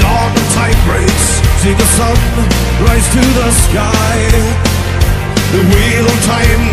dawn the tide breaks. See the sun rise to the sky. The wheel of time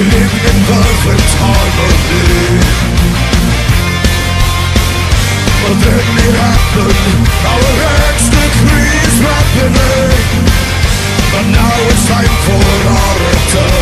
In perfect harmony. But then it happened, our. But now it's time for our return.